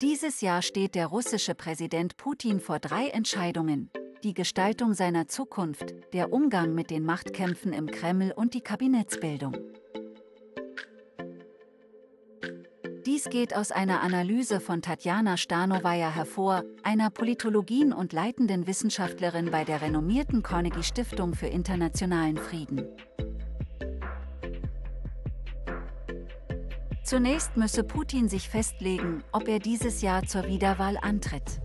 Dieses Jahr steht der russische Präsident Putin vor drei Entscheidungen. Die Gestaltung seiner Zukunft, der Umgang mit den Machtkämpfen im Kreml und die Kabinettsbildung. Dies geht aus einer Analyse von Tatjana Stanowaja hervor, einer Politologin und leitenden Wissenschaftlerin bei der renommierten Carnegie Stiftung für internationalen Frieden. Zunächst müsse Putin sich festlegen, ob er dieses Jahr zur Wiederwahl antritt.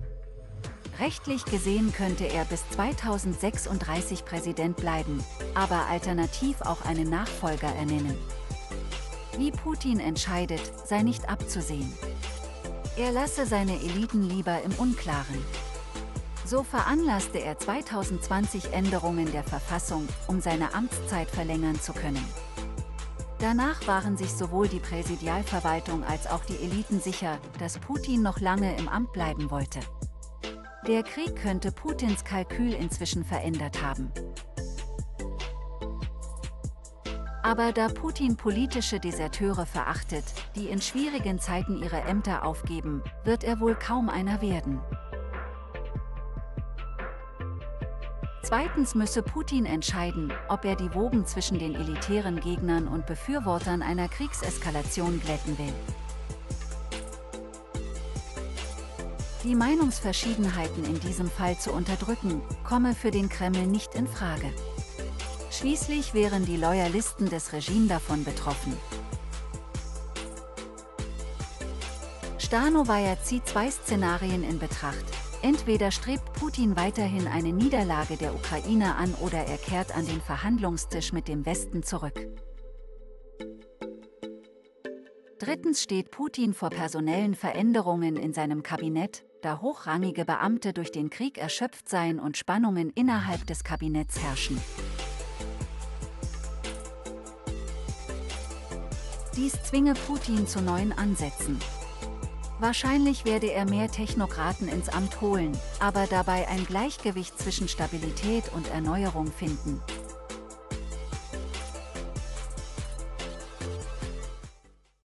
Rechtlich gesehen könnte er bis 2036 Präsident bleiben, aber alternativ auch einen Nachfolger ernennen. Wie Putin entscheidet, sei nicht abzusehen. Er lasse seine Eliten lieber im Unklaren. So veranlasste er 2020 Änderungen der Verfassung, um seine Amtszeit verlängern zu können. Danach waren sich sowohl die Präsidialverwaltung als auch die Eliten sicher, dass Putin noch lange im Amt bleiben wollte. Der Krieg könnte Putins Kalkül inzwischen verändert haben. Aber da Putin politische Deserteure verachtet, die in schwierigen Zeiten ihre Ämter aufgeben, wird er wohl kaum einer werden. Zweitens müsse Putin entscheiden, ob er die Wogen zwischen den elitären Gegnern und Befürwortern einer Kriegseskalation glätten will. Die Meinungsverschiedenheiten in diesem Fall zu unterdrücken, komme für den Kreml nicht in Frage. Schließlich wären die Loyalisten des Regimes davon betroffen. Stanowaja zieht zwei Szenarien in Betracht, Entweder strebt Putin weiterhin eine Niederlage der Ukraine an oder er kehrt an den Verhandlungstisch mit dem Westen zurück. Drittens steht Putin vor personellen Veränderungen in seinem Kabinett, da hochrangige Beamte durch den Krieg erschöpft seien und Spannungen innerhalb des Kabinetts herrschen. Dies zwinge Putin zu neuen Ansätzen. Wahrscheinlich werde er mehr Technokraten ins Amt holen, aber dabei ein Gleichgewicht zwischen Stabilität und Erneuerung finden.